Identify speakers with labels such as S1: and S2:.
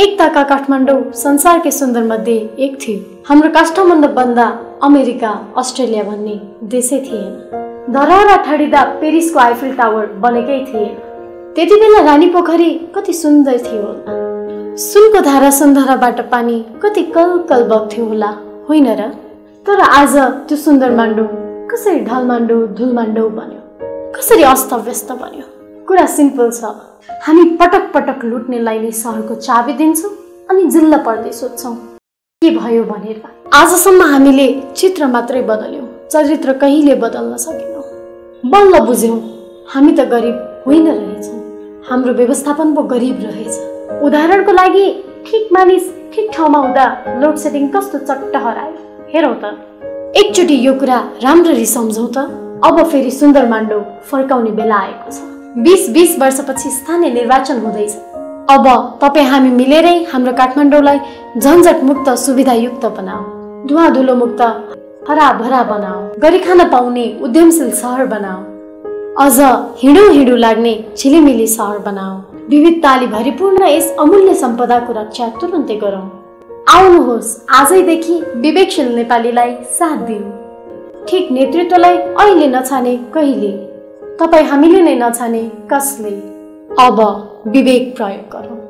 S1: एकताका काठमाडौँ संसारकै सुन्दर मध्ये एक थियो। हाम्रो काठमाडौँ भन्दा अमेरिका अस्ट्रेलिया भन्ने देशै थिएन। धरहरा ठडिँदा पेरिसको आइफिल टावर बनेकै थिएन त्यति बेला रानी पोखरी कति सुन्दर थियो। होला सुनको धारा सन्धाराबाट पानी कति कल कल बग्थ्यो होला होइन र? तर आज त्यो सुन्दर माण्डो कसरी ढलमाण्डो धुलमाण्डो बन्यो? कसरी अस्तव्यस्त बन्यो? कुरा सिम्पल छ। हामी पटक पटक लुट्नेलाई नै सहरको चाबी दिन्छौँ अनि जिल्ला पर्दै सोध्छौँ के भयो भनेर? आजसम्म हामीले चित्र मात्रै बदल्यौँ चरित्र कहिले बदल्न सकेनौँ। बल्ल बुझ्यौँ हामी त गरिब होइन रहेछौँ। हाम्रो व्यवस्थापन पो गरिब रहेछ। उदाहरणको लागि ठिक मानिस ठिक ठाउँमा हुँदा लोड सेडिङ कस्तो चट्ट हरायो? हेरौँ त। एकचोटि यो कुरा राम्ररी सम्झौँ त अब फेरि सुन्दर माण्डो फर्काउने बेला आएको छ। बिस बिस वर्षपछि स्थानीय निर्वाचन हुँदैछ। अब तपाईँ हामी मिलेरै हाम्रो काठमाडौँलाई झन्झट मुक्त सुविधायुक्त बनाऊ। धुवा धुलो मुक्त हराभरा बनाऊ। गरी खान पाउने उद्यमशील सहर बनाऊ। अझ हिँडो हिँडो लाग्ने झिलिमिली सहर बनाऊ। विविधताले भरिपूर्ण यस अमूल्य सम्पदाको रक्षा तुरुन्तै गरौँ। आउनुहोस् आजैदेखि विवेकशील नेपालीलाई साथ दिनु ठिक नेतृत्वलाई अहिले नछाने कहिले? तपाईँ हामीले नै नछाने कसले? अब विवेक प्रयोग गरौँ।